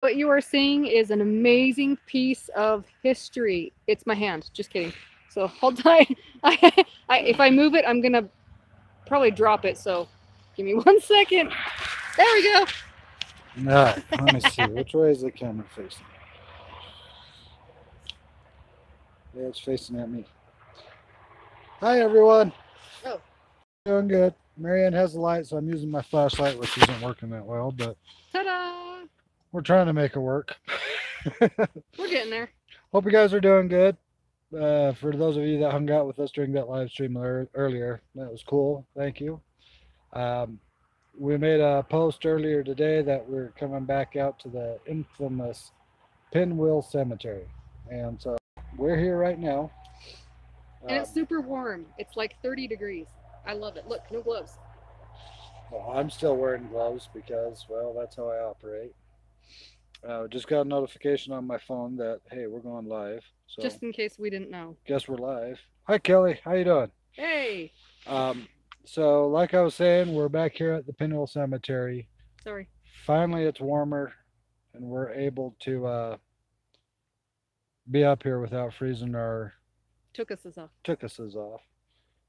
What you are seeing is an amazing piece of history. It's my hand. Just kidding. So hold tight. I, I, if I move it, I'm gonna probably drop it. So give me one second. There we go. All right, let me see. Which way is the camera facing? Yeah, it's facing at me. Hi, everyone. Oh. Doing good. Marianne has the light, so I'm using my flashlight, which isn't working that well, but Ta-da! We're trying to make it work. We're getting there. Hope you guys are doing good. Uh, for those of you that hung out with us during that live stream ear- earlier, that was cool. Thank you. Um, we made a post earlier today that we're coming back out to the infamous Pinwheel Cemetery, and so we're here right now. And it's Um, super warm. It's like 30 degrees. I love it. Look, no gloves. well, I'm still wearing gloves because, well, that's how I operate. Uh, just got a notification on my phone that hey, we're going live. So Just in case we didn't know. guess we're live. Hi, Kelly. How you doing? Hey! Um, so, like I was saying, we're back here at the Pinwheel Cemetery. Sorry. Finally, it's warmer, and we're able to uh, be up here without freezing our Took us off. tuchuses off.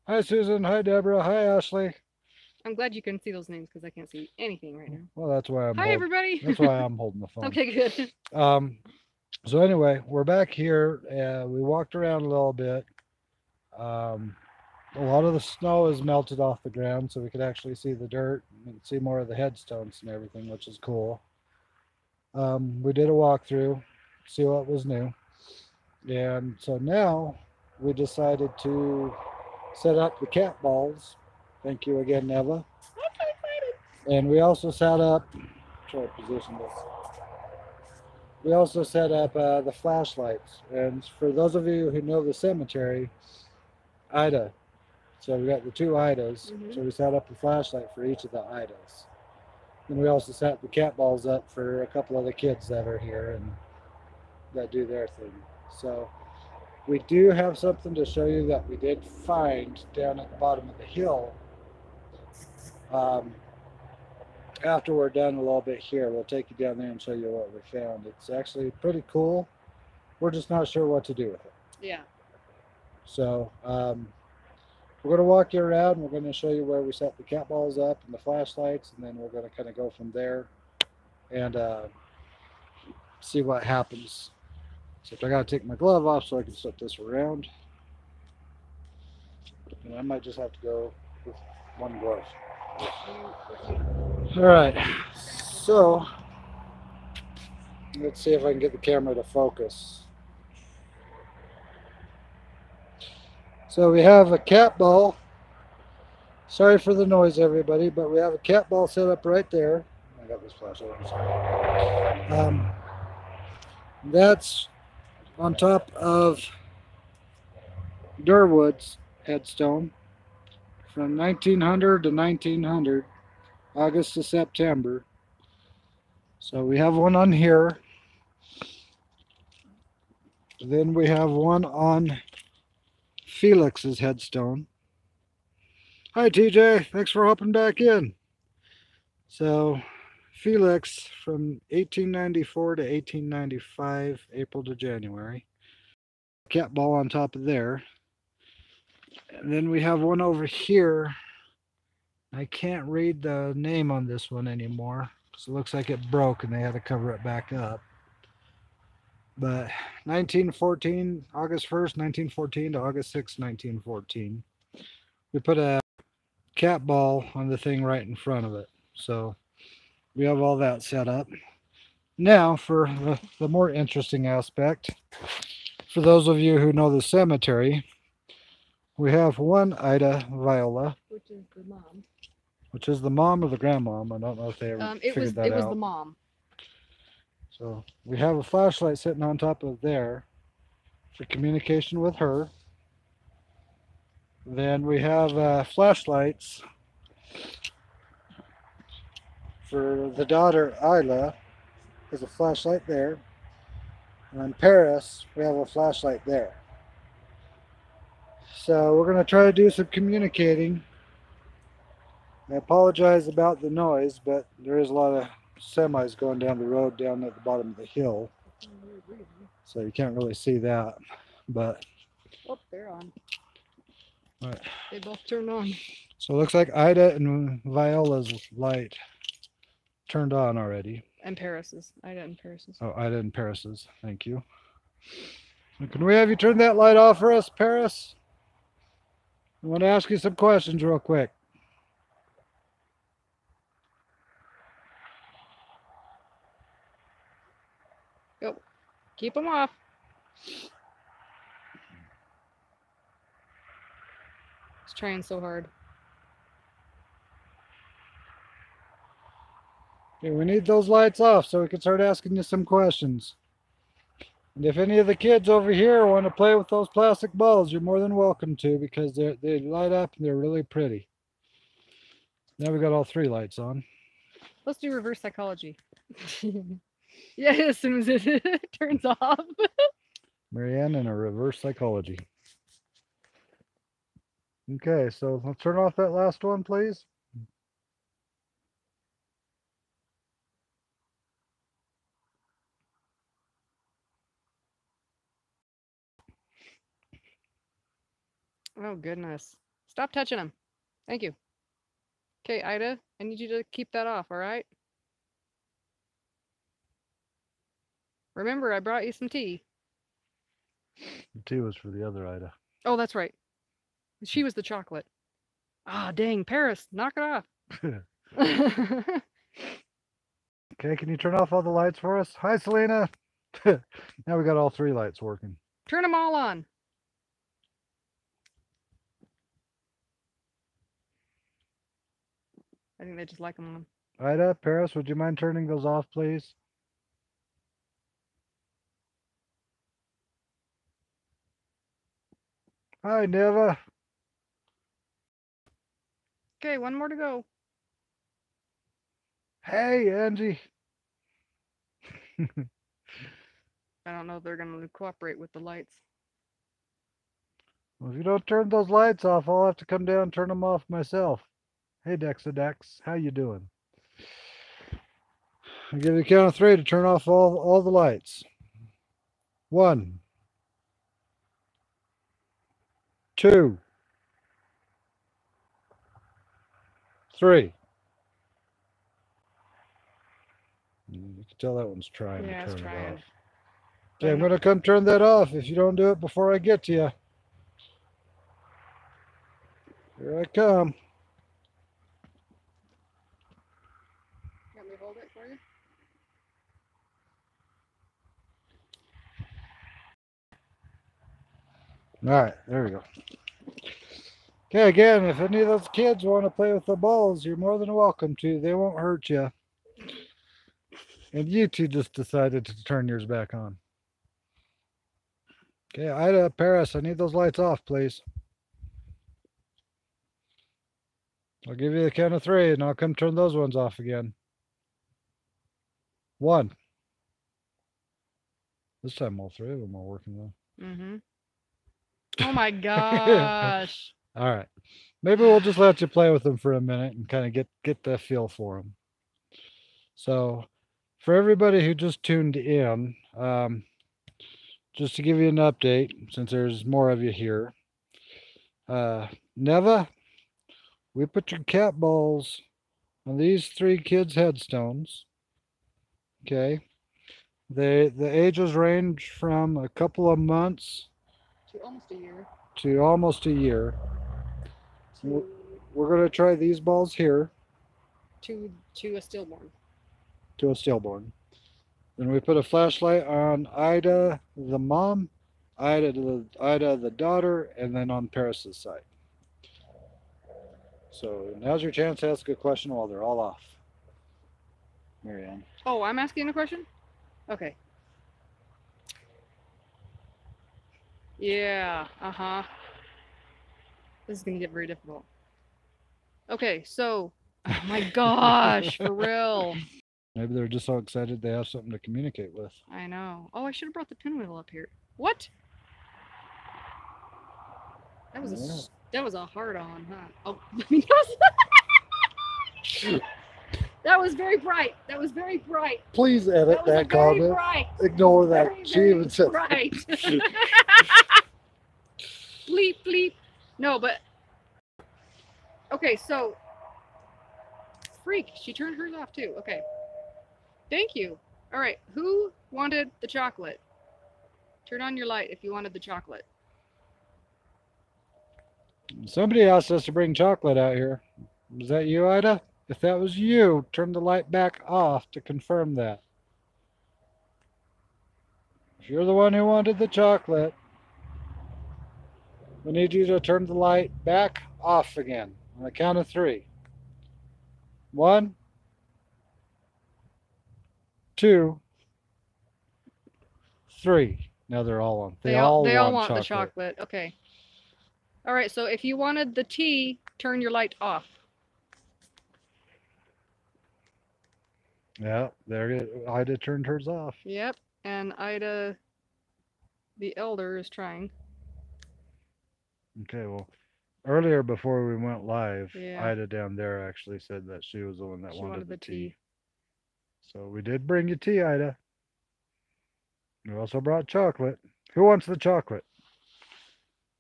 Hi, Susan. Hi, Deborah. Hi, Ashley. I'm glad you can see those names because I can't see anything right now. Well, that's why I'm. Hi, hold- everybody. That's why I'm holding the phone. okay, good. Um, so anyway, we're back here. Uh, we walked around a little bit. Um, a lot of the snow is melted off the ground, so we could actually see the dirt and see more of the headstones and everything, which is cool. Um, we did a walkthrough, see what was new, and so now we decided to set up the cat balls. Thank you again, Neva. And we also set up. Try to position this. We also set up uh, the flashlights. And for those of you who know the cemetery, Ida. So we got the two Idas. Mhm. So we set up a flashlight for each of the Idas. And we also set the cat balls up for a couple of the kids that are here and that do their thing. So we do have something to show you that we did find down at the bottom of the hill. Um, after we're done a little bit here, we'll take you down there and show you what we found. It's actually pretty cool. We're just not sure what to do with it. Yeah. So um, we're going to walk you around. We're going to show you where we set the cat balls up and the flashlights, and then we're going to kind of go from there and uh, see what happens. Except I got to take my glove off so I can set this around. And I might just have to go with one glove. All right, so let's see if I can get the camera to focus. So we have a cat ball. Sorry for the noise, everybody, but we have a cat ball set up right there. I got this. Um, that's on top of Durwood's headstone from 1900 to 1900, August to September. So we have one on here. Then we have one on Felix's headstone. Hi, TJ. Thanks for hopping back in. So, Felix from 1894 to 1895, April to January. Cat ball on top of there. And then we have one over here. I can't read the name on this one anymore. So it looks like it broke and they had to cover it back up. But 1914, August 1st, 1914 to August 6th, 1914. We put a cat ball on the thing right in front of it. So we have all that set up. Now for the, the more interesting aspect, for those of you who know the cemetery, we have one Ida Viola, Which is the mom. which is the mom or the grandmom. I don't know if they ever Um, it figured was that it was out. the mom. So we have a flashlight sitting on top of there for communication with her. Then we have uh, flashlights for the daughter Ida. There's a flashlight there. And in Paris, we have a flashlight there. So we're going to try to do some communicating. I apologize about the noise, but there is a lot of semis going down the road down at the bottom of the hill, so you can't really see that. But Oh, they're on. Right. They both turned on. so it looks like Ida and Viola's light turned on already. And Paris's. Ida didn't Paris's. Oh, Ida and Paris's. Thank you. Can we have you turn that light off for us, Paris? I want to ask you some questions real quick. Go. Keep them off. He's trying so hard. Okay, we need those lights off so we can start asking you some questions. And if any of the kids over here want to play with those plastic balls, you're more than welcome to because they they light up and they're really pretty. Now we got all three lights on. Let's do reverse psychology. yeah, as soon as it turns off. Marianne and a reverse psychology. Okay, so let's turn off that last one, please. Oh goodness. Stop touching him. Thank you. Okay, Ida, I need you to keep that off, all right? Remember, I brought you some tea. The two was for the other Ida. Oh, that's right. She was the chocolate. Ah, dang, Paris, knock it off. Okay, can you turn off all the lights for us? Hi, Selena. now we got all three lights working. Turn them all on. I think they just like them on. Ida, Paris, would you mind turning those off, please? Hi, Neva. Okay, one more to go. Hey, Angie. I don't know if they're going to cooperate with the lights. Well, if you don't turn those lights off, I'll have to come down and turn them off myself. Hey, Dexadex, how you doing? I'll give you a count of three to turn off all, all the lights. One. Two. Three. You can tell that one's trying Yeah, to turn it trying. off. Okay, I'm gonna come turn that off if you don't do it before I get to you. Here I come. Want me to hold it for you? All right, there we go. Okay, again, if any of those kids want to play with the balls, you're more than welcome to. They won't hurt you. And you two just decided to turn yours back on. Okay, Ida, Paris, I need those lights off, please. I'll give you the count of three, and I'll come turn those ones off again. One. This time all three of them are working though. Mm-hmm. Oh my gosh. All right. Maybe we'll just let you play with them for a minute and kind of get get the feel for them. So, for everybody who just tuned in, um, just to give you an update, since there's more of you here, uh, Neva, we put your cat balls on these three kids' headstones. Okay. They the ages range from a couple of months to almost a year. to almost a year. To, We're going to try these balls here to to a stillborn. to a stillborn. Then we put a flashlight on Ida, the mom, Ida, the Ida, the daughter, and then on Paris's side. So now's your chance to ask a question while they're all off. Marianne. Oh, I'm asking a question? Okay. Yeah, uh-huh. This is gonna get very difficult. Okay, so oh my gosh, for real. Maybe they're just so excited they have something to communicate with. I know. Oh, I should have brought the pinwheel up here. What? That was a. that was a hard on, huh? Oh, That was very bright. That was very bright. Please edit That was that, very comment. bright. Ignore that. Very, she very even said bright. bleep bleep. No, but okay. So freak. She turned hers off too. Okay. Thank you. All right. Who wanted the chocolate? Turn on your light if you wanted the chocolate. Somebody asked us to bring chocolate out here. Was that you, Ida? If that was you, turn the light back off to confirm that. If you're the one who wanted the chocolate, we need you to turn the light back off again on the count of three. One, two, three. Now they're all on. They, all, they all want the chocolate. Okay. All right. So if you wanted the tea, turn your light off. Yeah, there it Ida turned hers off. Yep. And Ida, the elder, is trying. Okay, well, earlier before we went live, Yeah. Ida down there actually said that she was the one that wanted, wanted the the tea. tea. So we did bring you tea, Ida. We also brought chocolate. Who wants the chocolate?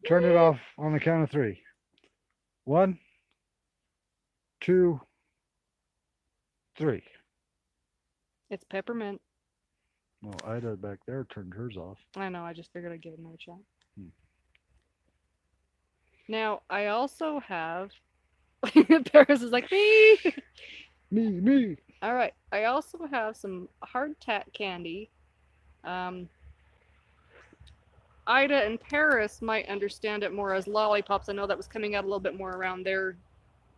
Turn it off on the count of three. One, two, three. It's peppermint. Well, Ida back there turned hers off. I know. I just figured I'd give it another shot. Hmm. Now I also have. Paris is like me. Me, me. All right. I also have some hardtack candy. Um, Ida and Paris might understand it more as lollipops. I know that was coming out a little bit more around their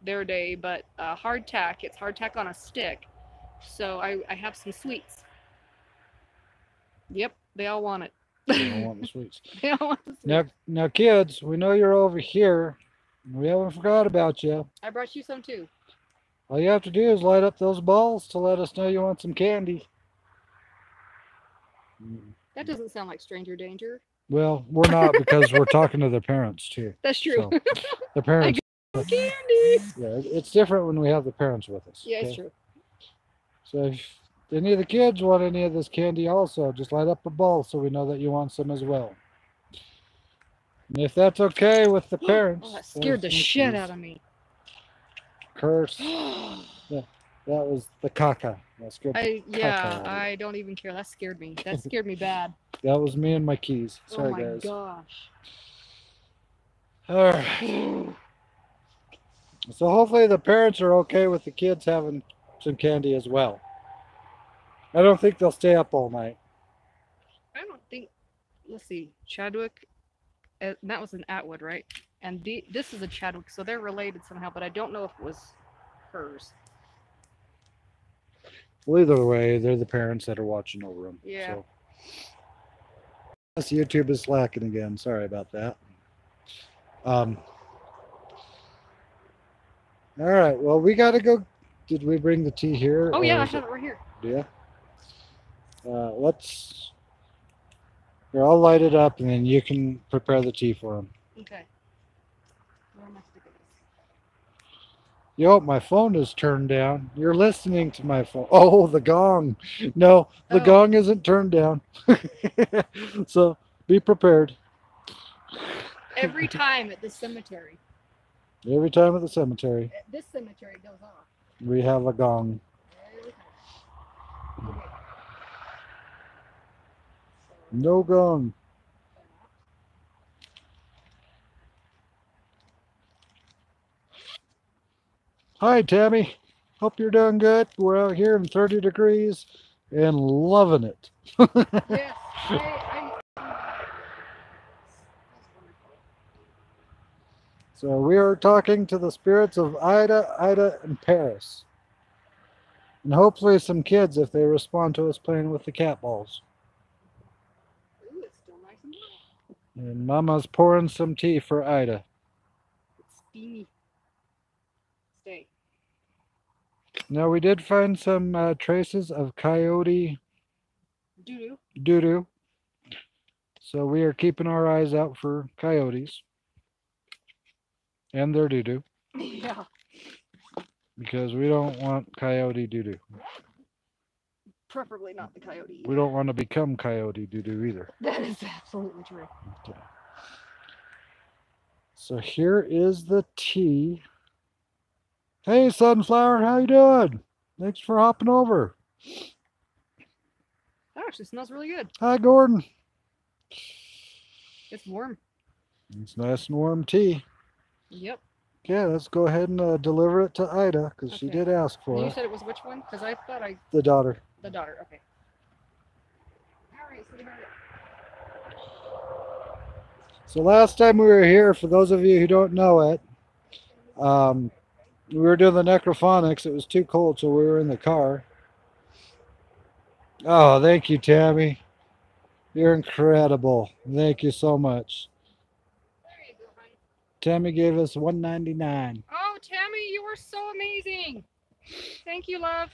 their day, but uh, hardtack. It's hardtack on a stick. So I, I have some sweets. Yep, they all want it. They don't want the sweets. they all want the sweets. Now, now, kids, we know you're over here. We haven't forgot about you. I brought you some too. All you have to do is light up those balls to let us know you want some candy. That doesn't sound like stranger danger. Well, we're not because we're talking to their parents too. That's true. So the parents, candy. yeah, it's different when we have the parents with us. Yeah, it's okay? true. So if any of the kids want any of this candy, also just light up a ball so we know that you want some as well. And if that's okay with the oh, parents, Oh, that scared the shit out of me. Curse. Yeah, that was the caca. That scared I yeah. I don't even care. That scared me. That scared me bad. That was me and my keys. Oh Sorry, guys. oh my guys. gosh. All right. So hopefully the parents are okay with the kids having some candy as well. I don't think they'll stay up all night. I don't think. Let's see, Chadwick. Uh, that was an Atwood, right? And the, this is a Chadwick, so they're related somehow. But I don't know if it was hers. Well, either way, they're the parents that are watching over them. Yeah. So. Yes, YouTube is slacking again. Sorry about that. Um. All right. Well, we got to go. Did we bring the tea here? Oh yeah, I have it right here. Yeah. Uh, let's. Here, I'll light it up, and then you can prepare the tea for them. Okay. Where am I sticking this? Yo, my phone is turned down. You're listening to my phone. Oh, the gong. No, the Oh. gong isn't turned down. so be prepared. Every time at the cemetery, Every time at the cemetery, this cemetery goes off. we have a gong. Okay. No gong. Hi, Tammy. Hope you're doing good. We're out here in 30 degrees and loving it. yes, I, I, So we are talking to the spirits of Ida, Ida, and Paris. And hopefully some kids if they respond to us playing with the cat balls. Ooh, it's still nice and warm. And Mama's pouring some tea for Ida. It's steamy. Stay. Now we did find some uh, traces of coyote Doo doo. doo-doo. So we are keeping our eyes out for coyotes and their doo-doo. Yeah. because we don't want coyote doo doo. Preferably not the coyote. We don't want to become coyote doo doo either. That is absolutely true. Okay. So here is the tea. Hey, sunflower, how you doing? Thanks for hopping over. That actually smells really good. Hi, Gordon. It's warm. It's nice and warm tea. Yep. Okay, let's go ahead and uh, deliver it to Ida because she did ask And for you it. said it was which one? Because I thought I The daughter. The daughter. Okay. All right, sweetheart. So last time we were here, for those of you who don't know it, um, we were doing the necrophonics. It was too cold, so we were in the car. Oh, thank you, Tammy. You're incredible. Thank you so much. There you go, honey. Tammy gave us 199. Oh, Tammy, you were so amazing. Thank you, love.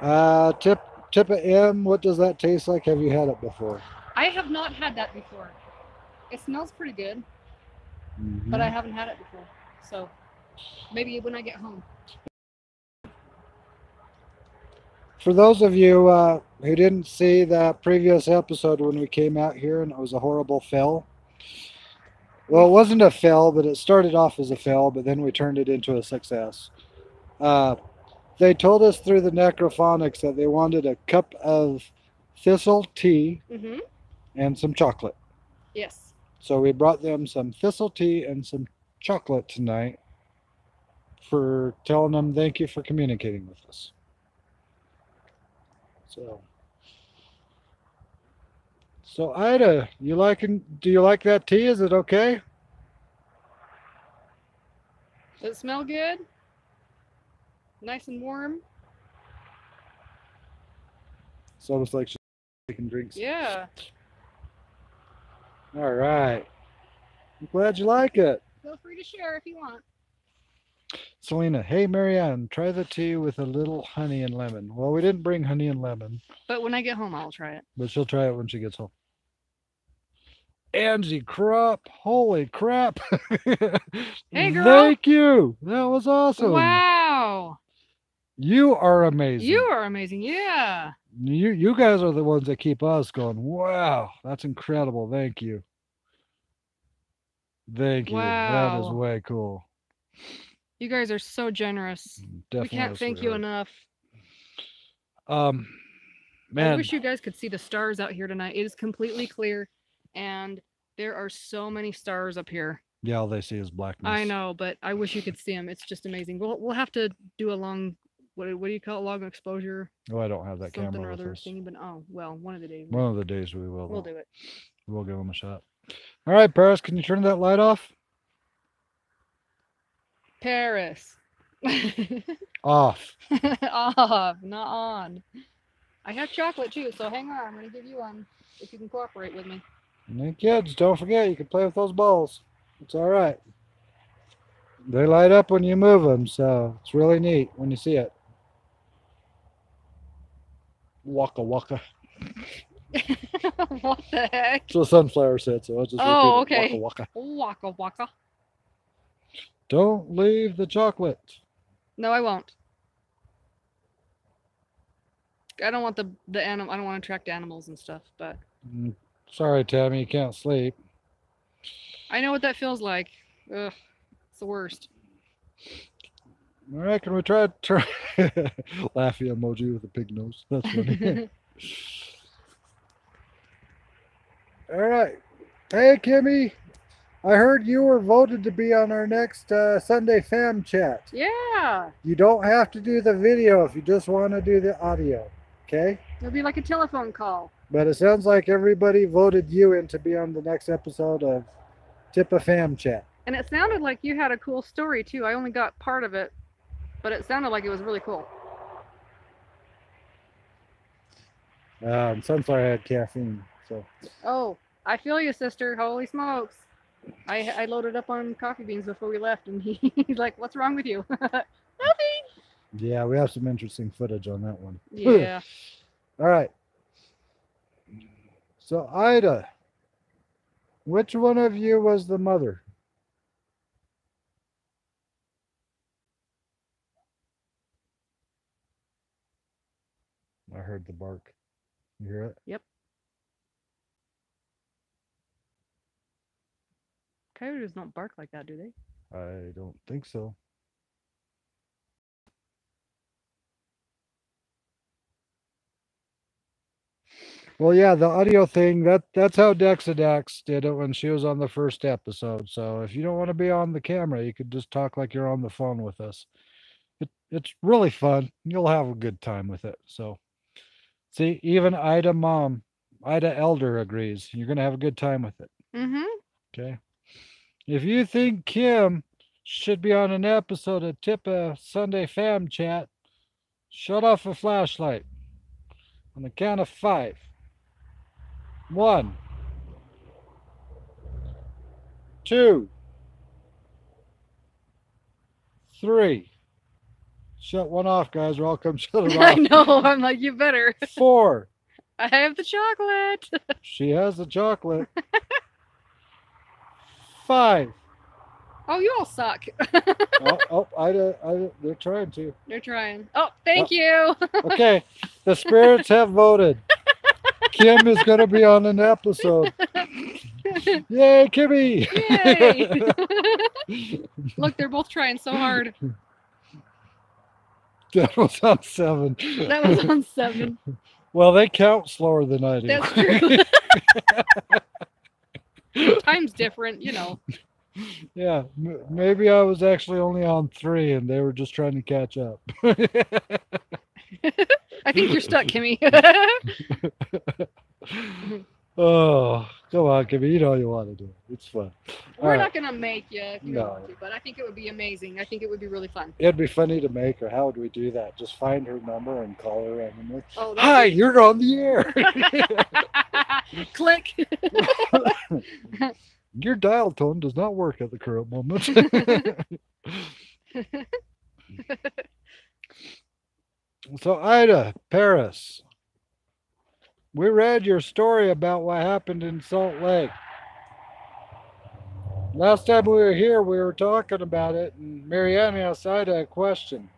Uh, tip tip of M. What does that taste like? Have you had it before? I have not had that before. It smells pretty good, but I haven't had it before. So maybe when I get home. For those of you uh, who didn't see that previous episode when we came out here and it was a horrible fail, well, it wasn't a fail, but it started off as a fail, but then we turned it into a success. Uh, they told us through the necrophonics that they wanted a cup of thistle tea Mm-hmm. and some chocolate. Yes. So we brought them some thistle tea and some chocolate tonight for telling them thank you for communicating with us. So So Ida, you liking do you like that tea? Is it okay? Does it smell good? Nice and warm? It's almost like she's making drinks. Yeah. All right. I'm glad you like it. Feel free to share if you want. Selena, hey Marianne, try the tea with a little honey and lemon. Well, we didn't bring honey and lemon. But when I get home, I'll try it. but she'll try it when she gets home. Angie Crop, holy crap! Hey, girl. Thank you. That was awesome. Wow. You are amazing. You are amazing. Yeah. you you guys are the ones that keep us going. Wow, that's incredible. Thank you. Thank you. Wow. That is way cool. You guys are so generous. Definitely. we can't thank you enough. Um, man. I wish you guys could see the stars out here tonight. It is completely clear and there are so many stars up here. yeah, all they see is blackness. I know, but I wish you could see them. It's just amazing. We'll we'll have to do a long what what do you call it? Long exposure Oh, I don't have that something camera or other us. thingy, but oh well, one of the days. One of the days we will. We'll though. do it. We'll give them a shot. All right, Paris, can you turn that light off? Paris. Off. Off, not on. I have chocolate too, so hang on. I'm gonna give you one if you can cooperate with me. And then kids, don't forget you can play with those balls. It's all right. They light up when you move them, so it's really neat when you see it. Waka waka. what the heck? So Sunflower said, so I'll just Oh, okay. Waka waka. Waka waka. Don't leave the chocolate. No, I won't. I don't want the the animal. I don't want to attract animals and stuff. But Mm, Sorry, Tammy, you can't sleep. I know what that feels like. Ugh, it's the worst. All right, can we try to try laughy emoji with a pig nose? That's funny. All right. Hey, Kimmy. I heard you were voted to be on our next uh, Sunday fam chat. yeah, You don't have to do the video if you just want to do the audio. Okay? it'll be like a telephone call. But it sounds like everybody voted you in to be on the next episode of TIPA Fam chat. And it sounded like you had a cool story too. I only got part of it, but it sounded like it was really cool. Um, Sunflower had caffeine, so Oh, I feel you, sister. Holy smokes. I I loaded up on coffee beans before we left, and he, he's like, "What's wrong with you?" Nothing. yeah, we have some interesting footage on that one. Yeah. All right. So Ida, which one of you was the mother? I heard the bark. You hear it? Yep. Coyotes don't bark like that, do they? I don't think so. Well, yeah, the audio thing, that that's how Dexadax did it when she was on the first episode. So if you don't want to be on the camera, you could just talk like you're on the phone with us. It, it's really fun. You'll have a good time with it. So see, even Ida mom, Ida Elder agrees. You're going to have a good time with it. Mm-hmm. Okay. If you think Kim should be on an episode of TIPA Sunday Fam Chat, shut off a flashlight on the count of five. One, two, three. Shut one off, guys, or I'll come shut it off. I know. I'm like, you better. Four. I have the chocolate. She has the chocolate. Five. Oh, you all suck. Oh, oh Ida, Ida, they're trying to. They're trying. Oh, thank oh. you. Okay, the spirits have voted. Kim is going to be on an episode. Yay, Kimmy! Yay. Look, they're both trying so hard. That was on seven. That was on seven. Well, they count slower than I do. That's true. Time's different, you know. yeah, maybe I was actually only on three, and they were just trying to catch up. I think you're stuck, Kimmy. oh, come on, Kimmy! You know you want to do it. It's fun. We're not gonna make you if you No. want to, but I think it would be amazing. I think it would be really fun. It'd be funny to make her. How would we do that? Just find her number and call her randomly. Oh, Hi, that'd you're on the air. Click. Your dial tone does not work at the current moment. so, Ida, Paris, we read your story about what happened in Salt Lake. Last time we were here, we were talking about it, and Marianne asked Ida a question.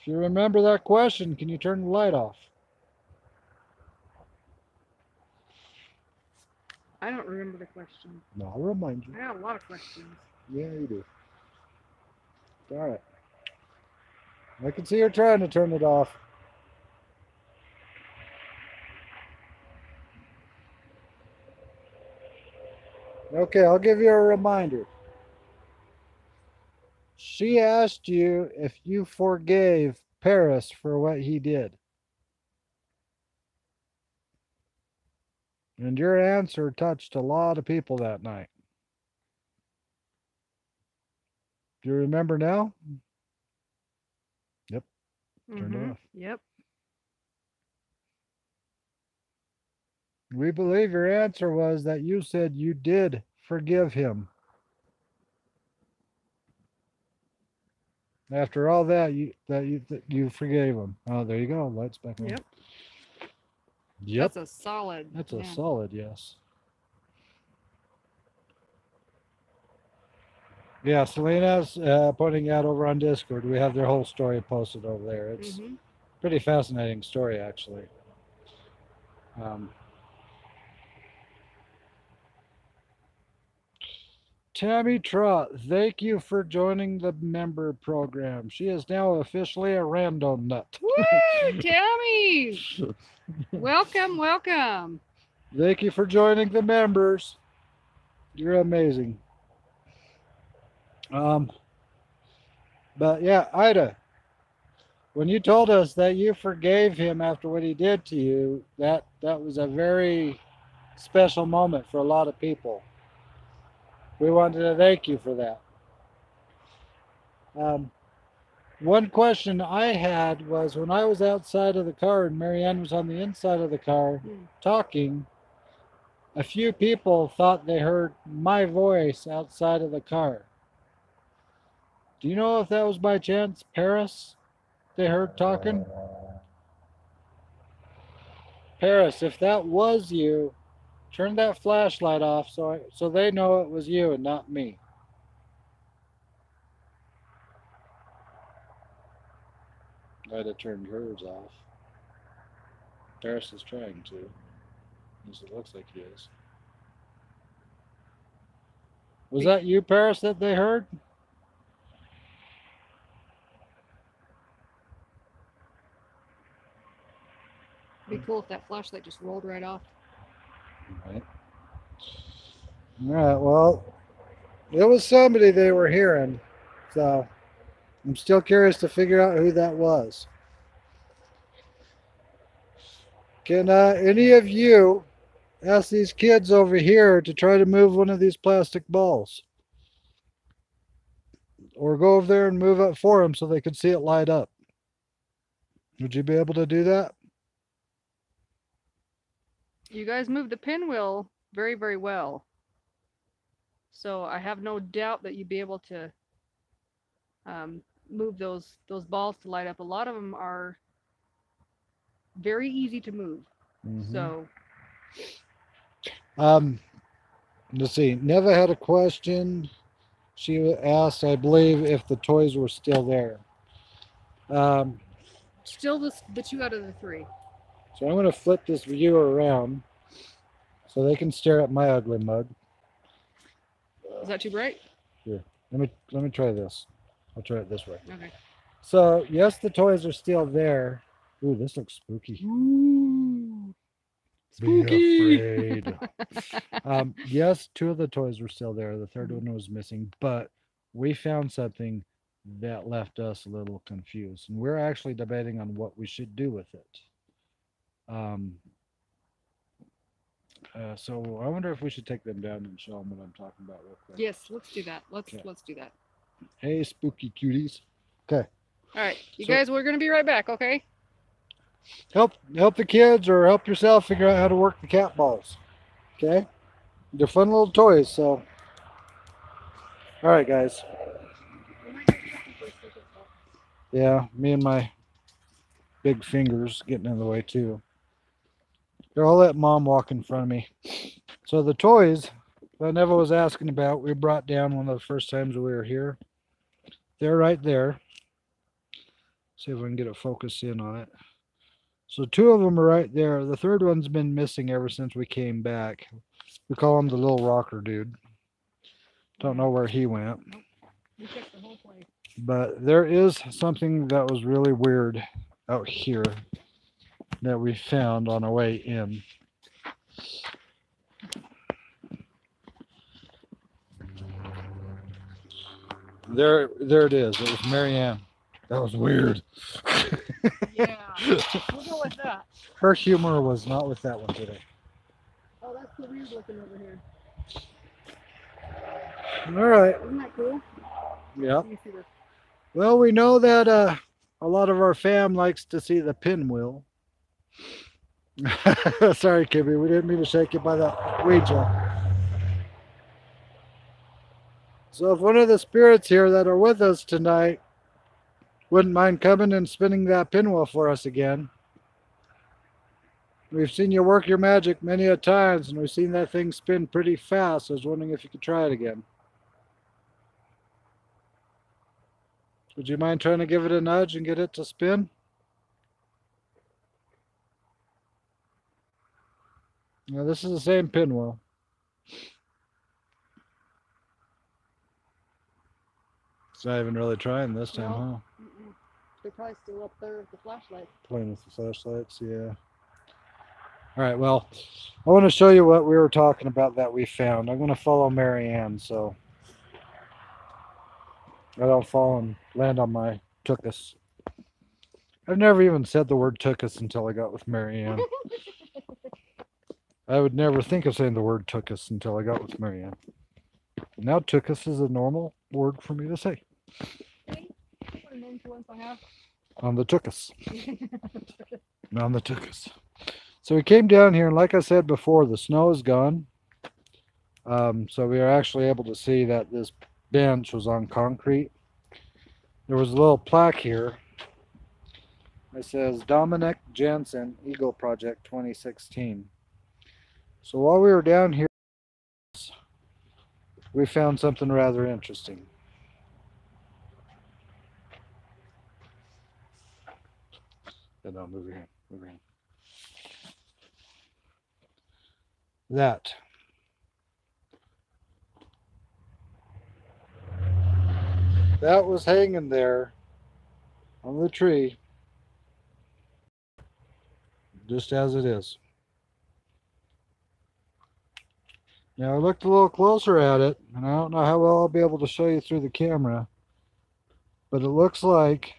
If you remember that question, can you turn the light off? I don't remember the question. No, I'll remind you. I got a lot of questions. Yeah, you do. All right. I can see her trying to turn it off. Okay, I'll give you a reminder. She asked you if you forgave Paris for what he did. And your answer touched a lot of people that night. Do you remember now? Turned Mhm. off. Yep. We believe your answer was that you said you did forgive him. After all that, you that you that you forgave him. Oh, there you go. Lights back on. Yep. Yep. That's a solid. That's a yeah. solid yes. Yeah, Selena's uh, putting that over on Discord. We have their whole story posted over there. It's Mhm. pretty fascinating story, actually. Um, Tammy Trot, thank you for joining the member program. She is now officially a random nut. Woo, Tammy! welcome, welcome. Thank you for joining the members. You're amazing. Um, but yeah, Ida, when you told us that you forgave him after what he did to you, that that was a very special moment for a lot of people. We wanted to thank you for that. Um, one question I had was when I was outside of the car and Marianne was on the inside of the car Hmm. talking, a few people thought they heard my voice outside of the car. Do you know if that was by chance Paris they heard talking? Paris, if that was you, turn that flashlight off so I, so they know it was you and not me. might have turned hers off. Paris is trying to. At least it looks like he is. Was that you, Paris, that they heard? Be cool if that flashlight just rolled right off. Right. All right. Well, it was somebody they were hearing, so I'm still curious to figure out who that was. Can uh, any of you ask these kids over here to try to move one of these plastic balls? Or go over there and move it for them so they can see it light up. Would you be able to do that? You guys moved the pinwheel very, very well. So I have no doubt that you'd be able to um, move those those balls to light up. A lot of them are very easy to move. Mhm. So Um, let's see. Neva had a question. She asked, I believe, if the toys were still there. Um, still the, the two out of the three. so I'm going to flip this viewer around so they can stare at my ugly mug. Is that too bright? Yeah. Let me let me try this. I'll try it this way. Okay. So yes, the toys are still there. Ooh, this looks spooky. Ooh. Be Spooky. afraid. um, yes, two of the toys were still there. The third one was missing, but we found something that left us a little confused, and we're actually debating on what we should do with it. Um, uh, so I wonder if we should take them down and show them what I'm talking about real quick. Yes, let's do that. Let's Okay. let's do that. Hey, spooky cuties. Okay. All right, you So- guys, we're gonna be right back. Okay. help help the kids or help yourself figure out how to work the cat balls. Okay? They're fun little toys, so all right guys. Yeah, me and my big fingers getting in the way too. Here, I'll let mom walk in front of me. So the toys that Neva was asking about, we brought down one of the first times we were here. They're right there. See if we can get a focus in on it. So two of them are right there. The third one's been missing ever since we came back. We call him the little rocker dude. Don't know where he went. We checked the whole place. But there is something that was really weird out here that we found on our way in. There, there it is. It was Marianne. That was weird. Yeah. we'll go with that. Her humor was not with that one today. Oh, that's the weird looking over here. All right. Isn't that cool? Yeah. Let me see this. Well, we know that uh, a lot of our fam likes to see the pinwheel. Sorry, Kibby, we didn't mean to shake you by the Ouija. So if one of the spirits here that are with us tonight wouldn't mind coming and spinning that pinwheel for us again. We've seen you work your magic many a times, and we've seen that thing spin pretty fast. I was wondering if you could try it again. Would you mind trying to give it a nudge and get it to spin? Now this is the same pinwheel. It's not even really trying this time, No. huh? Mm-mm. They're probably still up there with the flashlight. Playing with the flashlights, yeah. All right, well, I want to show you what we were talking about that we found. I'm going to follow Marianne, so I don't fall and land on my tuchus. I've never even said the word tuchus until I got with Marianne. I would never think of saying the word tuchus until I got with Marianne. Now tuchus is a normal word for me to say What an influence I have. on the tuchus. on the tuchus. So we came down here, and like I said before, the snow is gone. Um, so we are actually able to see that this bench was on concrete. There was a little plaque here. It says Dominic Jensen Eagle Project 2016. So while we were down here, we found something rather interesting. No, move your hand. Move your hand. That. That was hanging there on the tree just as it is. Now I looked a little closer at it, and I don't know how well I'll be able to show you through the camera, but it looks like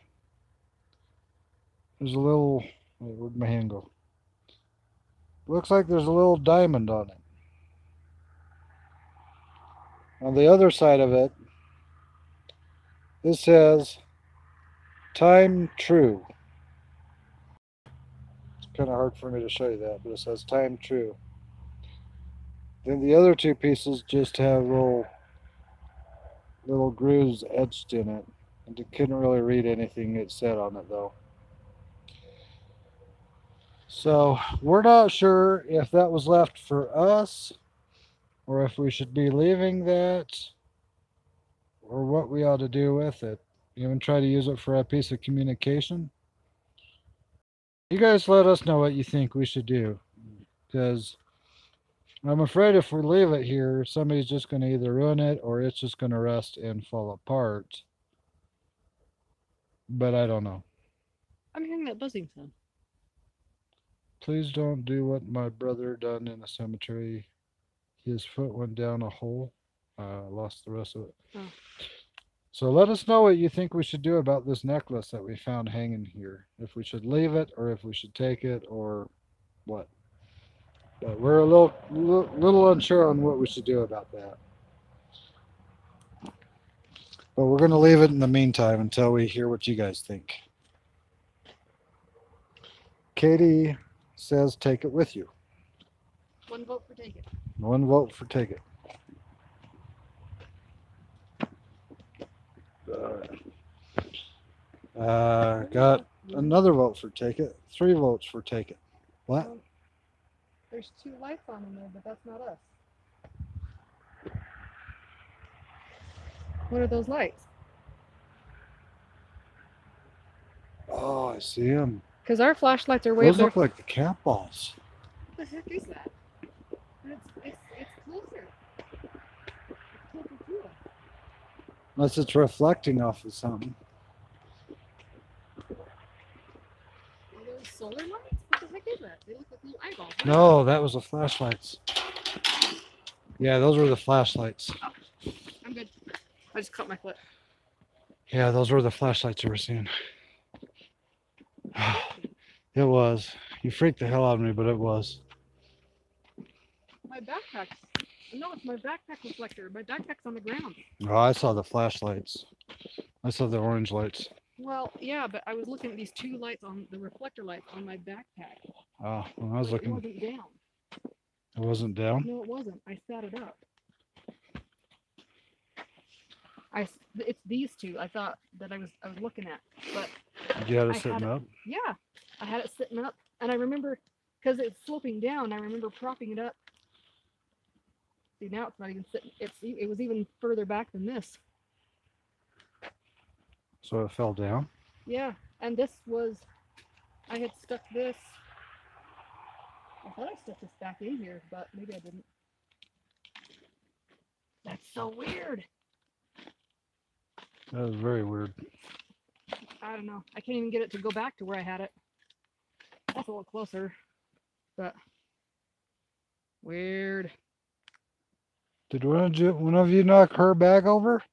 there's a little, oh, where'd my hand go? Looks like there's a little diamond on it. On the other side of it, this says time true. It's kind of hard for me to show you that, but it says time true. Then the other two pieces just have little little grooves etched in it. And you couldn't really read anything it said on it though. So we're not sure if that was left for us or if we should be leaving that or what we ought to do with it. Even try to use it for a piece of communication. You guys let us know what you think we should do because I'm afraid if we leave it here, somebody's just going to either ruin it or it's just going to rust and fall apart. But I don't know. I'm hearing that buzzing sound. Please don't do what my brother done in the cemetery. His foot went down a hole. Uh, lost the rest of it. Oh. So let us know what you think we should do about this necklace that we found hanging here. If we should leave it or if we should take it or what. But we're a little, little, unsure on what we should do about that. But we're going to leave it in the meantime until we hear what you guys think. Katie says take it with you. One vote for take it. One vote for take it. Uh, got another vote for take it. Three votes for take it. What? There's two lights on in there, but that's not us. What are those lights? Oh, I see them. Because our flashlights are way Those look like the cat balls. What the heck is that? It's, it's, it's closer. It's closer to. Unless it's reflecting off of something. Are those solar lights? Heck is that? They look like little eyeballs. right? No, that was the flashlights. Yeah, those were the flashlights. Oh, I'm good. I just cut my foot. Yeah, those were the flashlights you were seeing. It was. You freaked the hell out of me, but it was. My backpack. No, it's my backpack reflector. My backpack's on the ground. Oh, I saw the flashlights. I saw the orange lights. Well, yeah, but I was looking at these two lights on the reflector lights on my backpack. Oh, when I was but It looking, wasn't down. it wasn't down. No, it wasn't. I sat it up. I it's these two. I thought that I was I was looking at, but You had I it had sitting it- up. yeah, I had it sitting up, and I remember because it's sloping down. I remember propping it up. See now it's not even sitting. It's it was even further back than this. So it fell down. Yeah, and this was I had stuck this. I thought I stuck this back in here, but maybe I didn't. That's so weird. That was very weird. I don't know. I can't even get it to go back to where I had it. That's a little closer, but weird. Did one of you, one of you knock her bag over?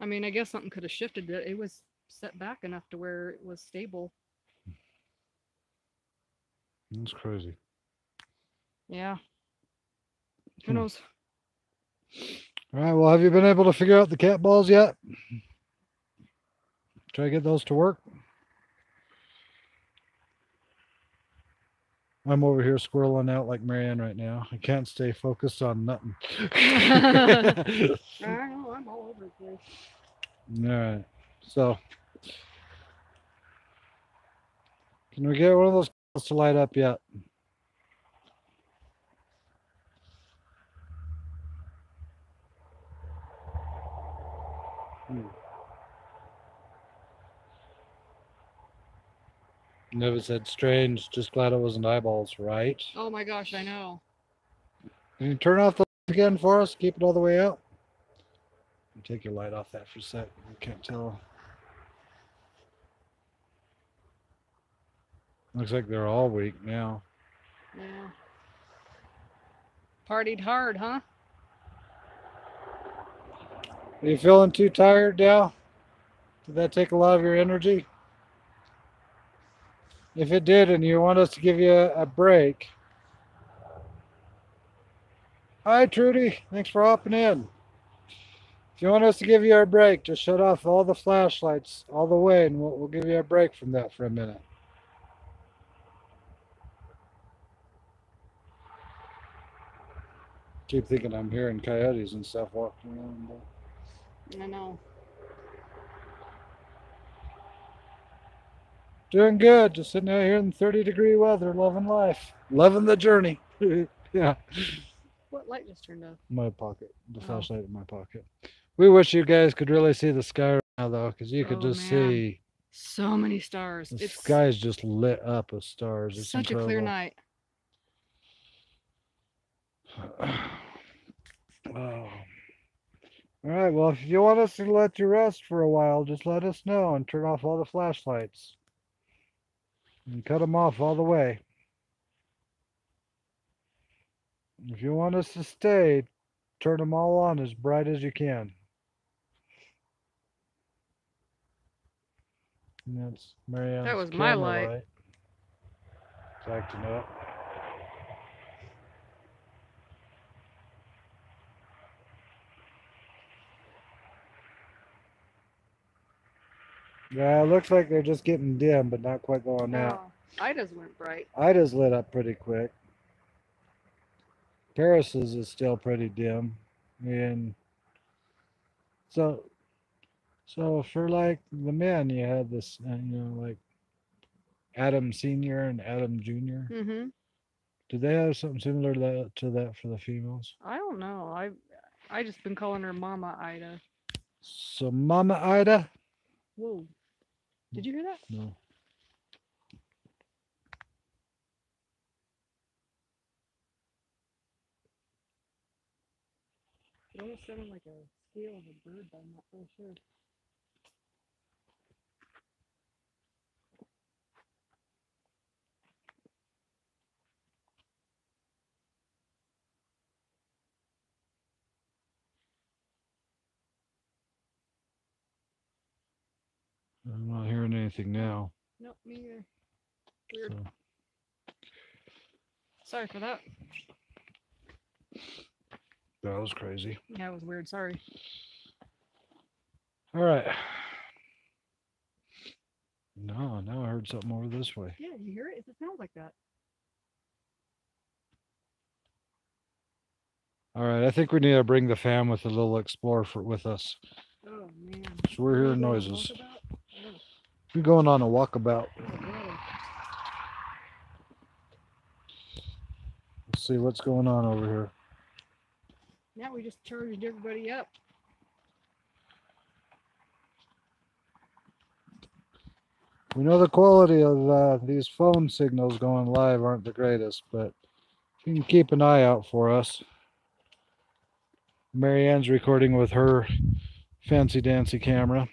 I mean, I guess something could have shifted it. It was set back enough to where it was stable. That's crazy. Yeah. Who Hmm. knows? All right. Well, have you been able to figure out the cat balls yet? Try to get those to work. I'm over here squirreling out like Maryann right now. I can't stay focused on nothing. I'm all over the place. All right. So, can we get one of those to light up yet? Hmm. Never said strange, just glad it wasn't eyeballs, right? Oh my gosh, I know. Can you turn off the again for us? Keep it all the way out. Take your light off that for a sec. You can't tell. Looks like they're all weak now. Yeah. Partied hard, huh? Are you feeling too tired now? Did that take a lot of your energy? If it did and you want us to give you a, a break. Hi Trudy, thanks for hopping in. If you want us to give you a break, just shut off all the flashlights all the way and we'll, we'll give you a break from that for a minute. Keep thinking I'm hearing coyotes and stuff walking around. But... I know. Doing good. Just sitting out here in 30 degree weather, loving life, loving the journey. yeah. What light just turned off? My pocket, the Oh. flashlight in my pocket. We wish you guys could really see the sky right now, though, because you could Oh, just man. see So many stars. the it's is just lit up with stars. It's such a clear night. oh. All right. Well, if you want us to let you rest for a while, just let us know and turn off all the flashlights and cut them off all the way. If you want us to stay, turn them all on as bright as you can. That's Maryann's That was my camera light. It's acting up. Yeah, it looks like they're just getting dim, but not quite going out. Oh, Ida's went bright. Ida's lit up pretty quick. Paris's is still pretty dim. And so, so for like the men, you had this, uh, you know, like Adam Senior and Adam Junior. Mm-hmm. Did they have something similar to that, to that for the females? I don't know. I I just been calling her Mama Ida. So Mama Ida? Whoa. Did you hear that? No. It almost sounded like a squeal of a bird, but I'm not really sure. I'm not hearing anything now. Nope, me either. Weird. So. Sorry for that. That was crazy. Yeah, it was weird. Sorry. All right. No, now I heard something over this way. Yeah, you hear it? It sounds like that. All right, I think we need to bring the fam with a little explorer for, with us. Oh man. So we're hearing Wanna go on a noises. We're going on a walkabout. Let's see what's going on over here. Now we just charged everybody up. We know the quality of uh, these phone signals going live aren't the greatest, but you can keep an eye out for us. Maryann's recording with her fancy dancy camera.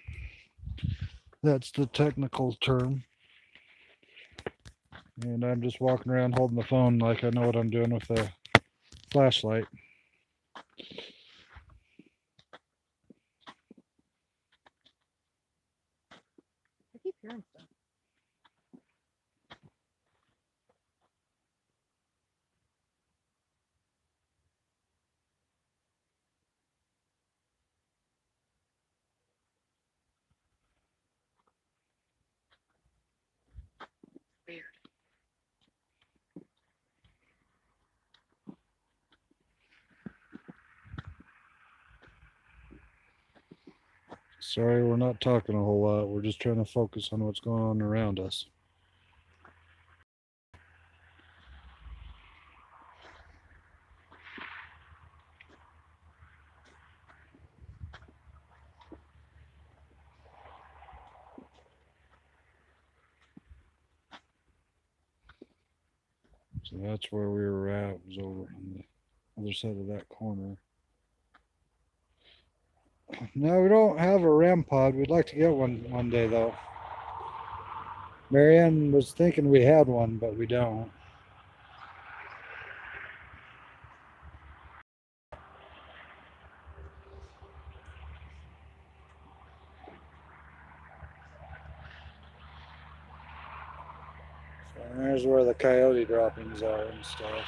That's the technical term. And I'm just walking around holding the phone like I know what I'm doing with the flashlight. Sorry, we're not talking a whole lot. We're just trying to focus on what's going on around us. So that's where we were at. Was over on the other side of that corner. No, we don't have a REM pod. We'd like to get one one day though. Maryann was thinking we had one, but we don't. So there's where the coyote droppings are and stuff.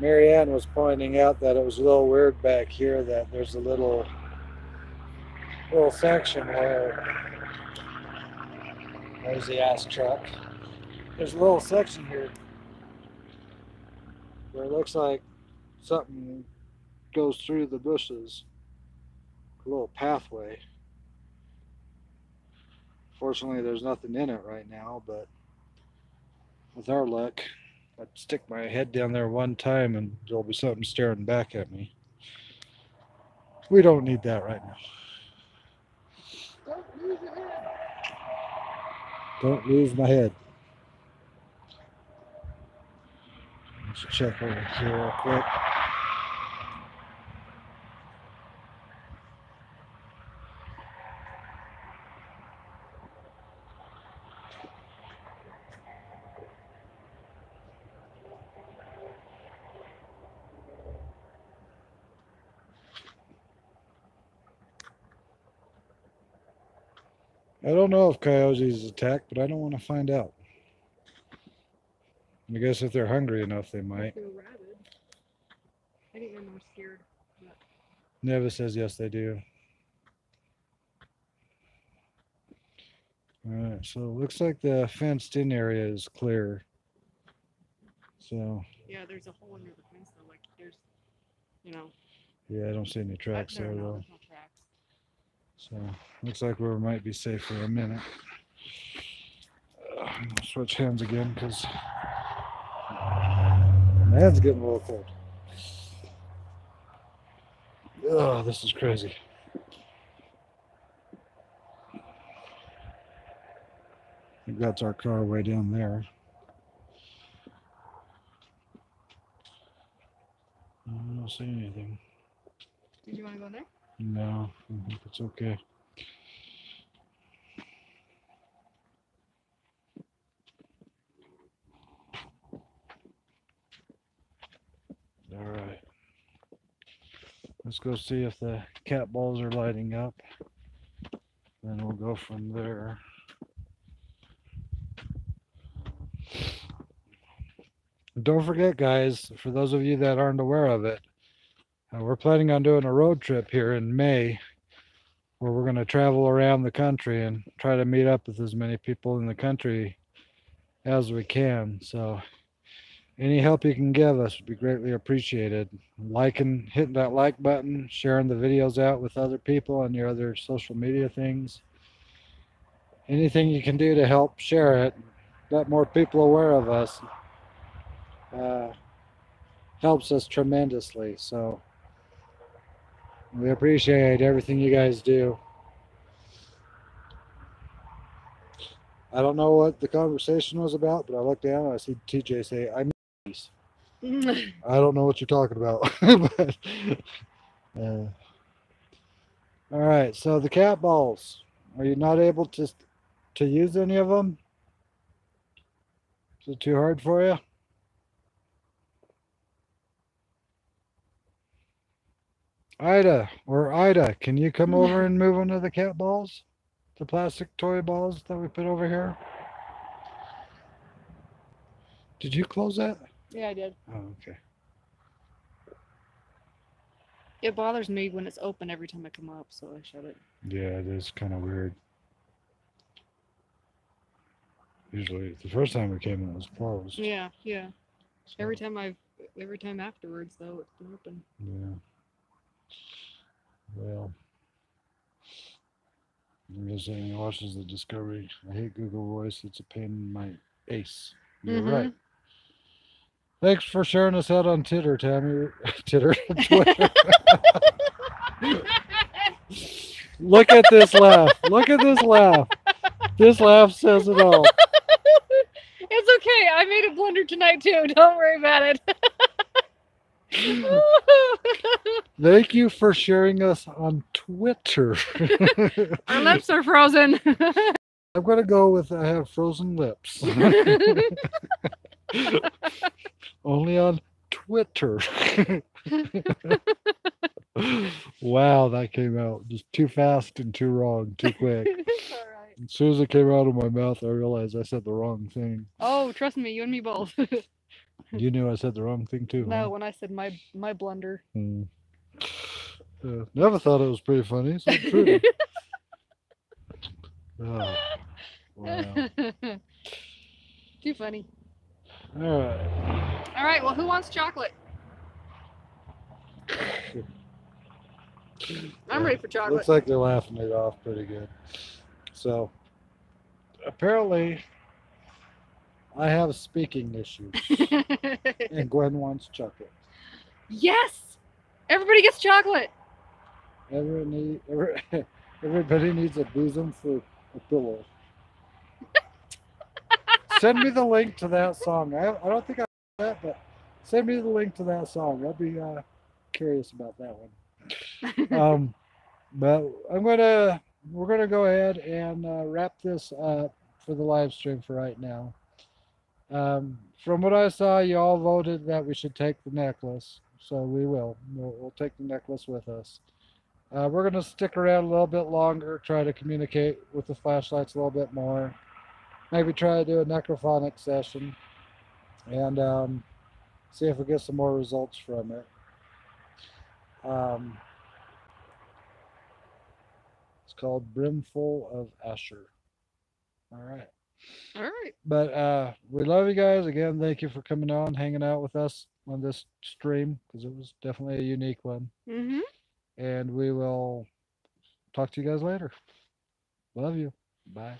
Maryann was pointing out that it was a little weird back here that there's a little little section where there's the ass truck. There's a little section here where it looks like something goes through the bushes. A little pathway. Fortunately, there's nothing in it right now, but with our luck, I'd stick my head down there one time and there'll be something staring back at me. We don't need that right now. Don't lose your head. Don't lose my head. Let's check over here real quick. I don't know if coyotes attack, but I don't want to find out. I guess if they're hungry enough, they might. They're rabid. I didn't know we're scared. Neva says yes, they do. All right, so it looks like the fenced in area is clear. So, Yeah, there's a hole under the fence though. Like there's, you know. yeah, I don't see any tracks there, there no, though. So, looks like we might be safe for a minute. Uh, switch hands again because my hand's getting a little cold. Oh, this is crazy. I think that's our car way down there. I don't see anything. Did you want to go there? No, I think it's okay. All right. Let's go see if the cat balls are lighting up. Then we'll go from there. Don't forget, guys, for those of you that aren't aware of it, uh, we're planning on doing a road trip here in May where we're going to travel around the country and try to meet up with as many people in the country as we can. So, any help you can give us would be greatly appreciated. Liking, hitting that like button, sharing the videos out with other people on your other social media things. Anything you can do to help share it, let more people aware of us, uh, helps us tremendously. So, we appreciate everything you guys do. I don't know what the conversation was about, but I looked down and I see TJ say, I miss these." I don't know what you're talking about. but, uh, all right, so the cat balls. Are you not able to to use any of them? Is it too hard for you? Ida, or Ida, can you come mm. over and move one of the cat balls? The plastic toy balls that we put over here? Did you close that? yeah, I did. Oh, okay. It bothers me when it's open every time I come up, so I shut it. Yeah, it is kind of weird. Usually, the first time we came in, it was closed. Yeah, yeah. so, Every time I've, every time afterwards though, it's been open. Yeah. Well, I'm just saying, he watches the Discovery. I hate Google Voice. It's a pain in my ace. You're Mhm. right. Thanks for sharing us out on Titter, Tammy. Titter. Twitter. Look at this laugh. Look at this laugh. This laugh says it all. It's okay. I made a blunder tonight too. Don't worry about it. Thank you for sharing us on Twitter. Our lips are frozen. I'm gonna go with I have frozen lips. Only on Twitter. wow, that came out just too fast and too wrong, too quick. It's all right. As soon as it came out of my mouth, I realized I said the wrong thing. Oh, trust me, you and me both. You knew I said the wrong thing too. no, huh? when I said my my blunder. Hmm. Uh, never thought it was pretty funny. So true. oh, wow. Too funny. All right. All right. Well, who wants chocolate? I'm ready for chocolate. Looks like they're laughing it off pretty good. So, apparently, I have a speaking issues, and Gwen wants chocolate. yes. Everybody gets chocolate. Every need, every, everybody needs a bosom for a pillow. send me the link to that song. I, I don't think I that, but send me the link to that song. I'll be uh, curious about that one. um, but I'm gonna we're gonna go ahead and uh, wrap this up for the live stream for right now. Um, from what I saw, you all voted that we should take the necklace, so we will. We'll, we'll take the necklace with us. Uh, we're gonna stick around a little bit longer, try to communicate with the flashlights a little bit more. Maybe try to do a necrophonic session, and um, see if we get some more results from it. Um, it's called Brimful of Asha. All right. All right. But uh, we love you guys. Again, thank you for coming on, hanging out with us on this stream because it was definitely a unique one. Mm-hmm. And we will talk to you guys later. Love you. Bye.